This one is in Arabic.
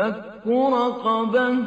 فك رقبة